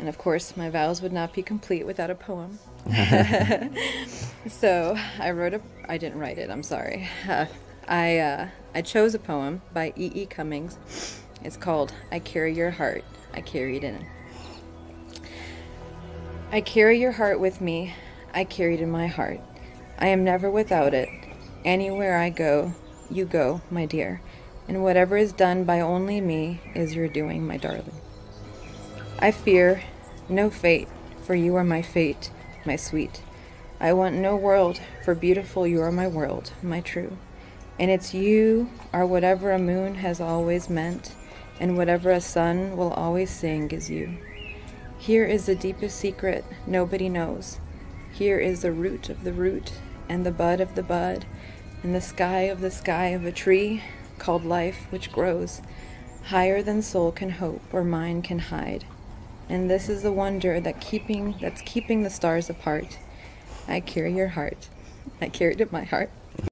And of course, my vows would not be complete without a poem. so I wrote a. I didn't write it. I'm sorry. Uh, I uh, I chose a poem by E. E. Cummings. It's called "I Carry Your Heart." I carry it in. I carry your heart with me. I carry it in my heart. I am never without it. Anywhere I go, you go, my dear. And whatever is done by only me is your doing, my darling. I fear no fate, for you are my fate, my sweet. I want no world, for beautiful you are my world, my true. And it's you are whatever a moon has always meant, and whatever a sun will always sing is you. Here is the deepest secret nobody knows. Here is the root of the root, and the bud of the bud, and the sky of the sky of a tree called life which grows higher than soul can hope or mind can hide. And this is the wonder that keeping that's keeping the stars apart. I carry your heart. I carried it in my heart.